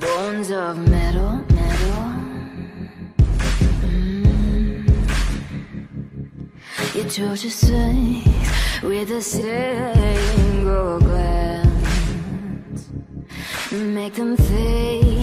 Bones of metal, metal. Mm. You chose your space with a single glance. Make them think